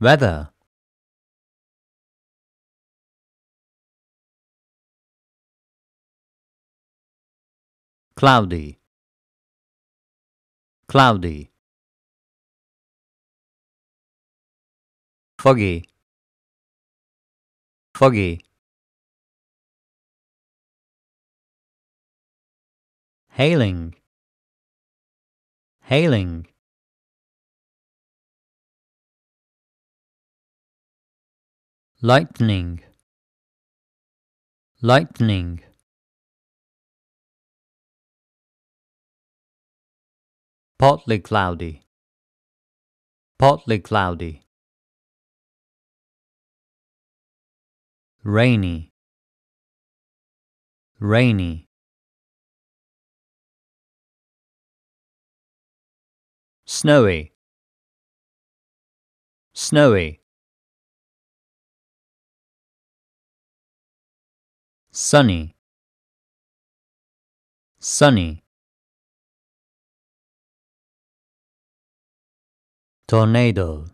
weather. Cloudy. Cloudy. Foggy. Foggy. Hailing. Hailing lightning. Lightning. Partly cloudy. Partly cloudy. Rainy. Rainy. Snowy. Snowy sunny. Sunny. Tornado.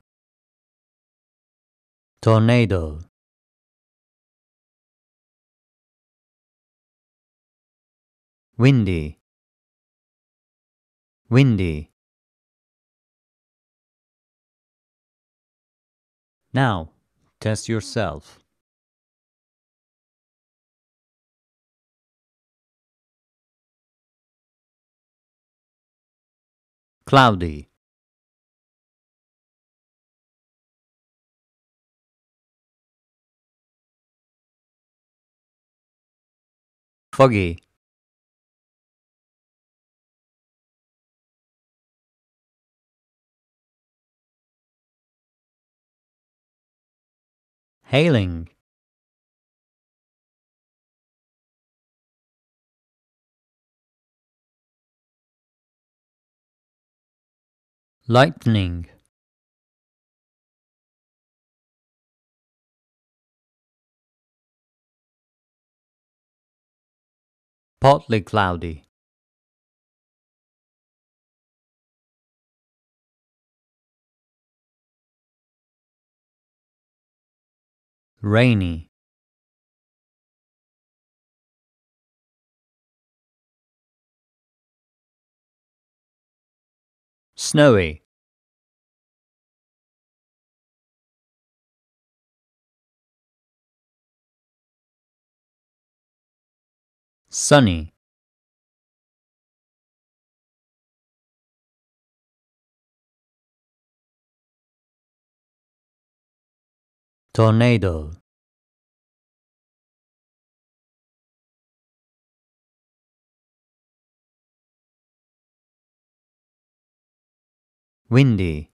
Tornado. Windy. Windy. Now test yourself cloudy. Foggy. Hailing lightning. Partly cloudy. Rainy. Snowy sunny. Tornado. Windy